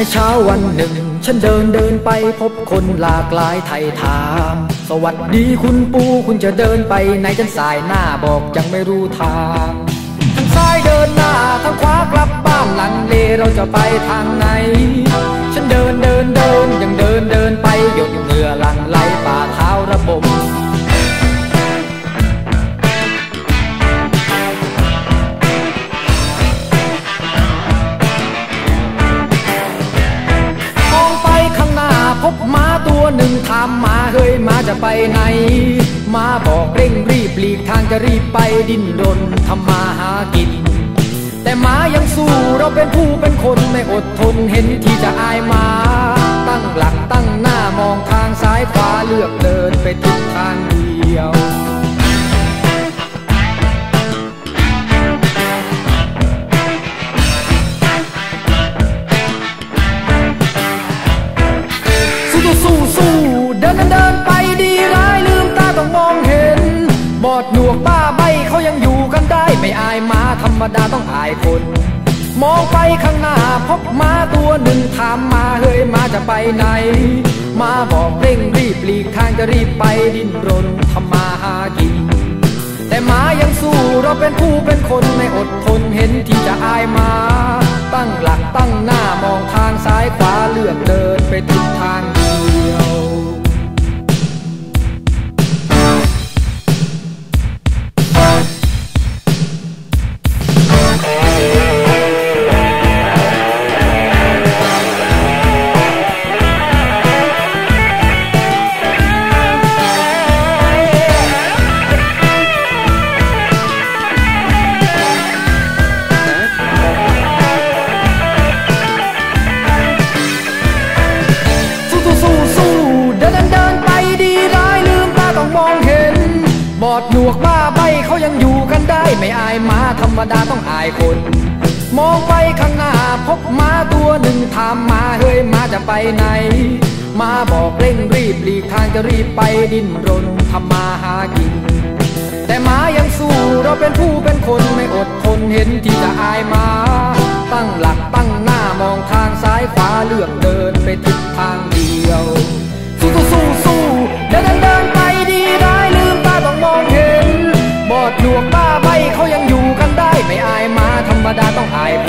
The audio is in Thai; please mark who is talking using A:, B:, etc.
A: ในเช้าวันหนึ่ง ฉันเดินเดินไปพบคนหลากหลายไทยถาม สวัสดีคุณปูคุณจะเดินไปไหนฉันสายหน้าบอกยังไม่รู้ทางทางซ้ายเดินหน้าทางขวากลับบ้านหลังเลเราจะไปทางไหน ฉันเดินเดินเดินยังเดินเดินไปหยดเหงื่อหลังไหลปาามมาเฮ้ยมาจะไปไหน มาบอกเร่งรีบหลีกทางจะรีบไปดิ้นรนทำมาหากิน แต่หมายังสู้เราเป็นผู้เป็นคนไม่อดทนเห็นที่จะอายมา ตั้งหลักตั้งหน้ามองทางซ้ายขวาเลือกเดินไปทิศ ดาต้องอายคน มองไปข้างหน้าพบหมาตัวหนึ่งถามมาเฮ้ยมาจะไปไหน มาบอกเร่งรีบหลีกทางจะรีบไปดิ้นรนทำมาหากิน แต่หมายังสู้เราเป็นผู้เป็นคนไม่อดทนเห็นที่จะอายมา ตั้งหลักตั้งหน้ามองทางซ้ายขวาเลือกเดิน ดหนวกบ้าใบเขายังอยู่กันได้ ไม่อายมาธรรมดาต้องอายคน มองไปข้างหน้าพบมาตัวหนึ่งถามมาเฮ้ยมาจะไปไหนมาบอกเร่งรีบหลีกทางจะรีบไปดิ้นรนทำมาหากิน แต่หมายังสู้เราเป็นผู้เป็นคนไม่อดทนเห็นที รรมดาต้องอายค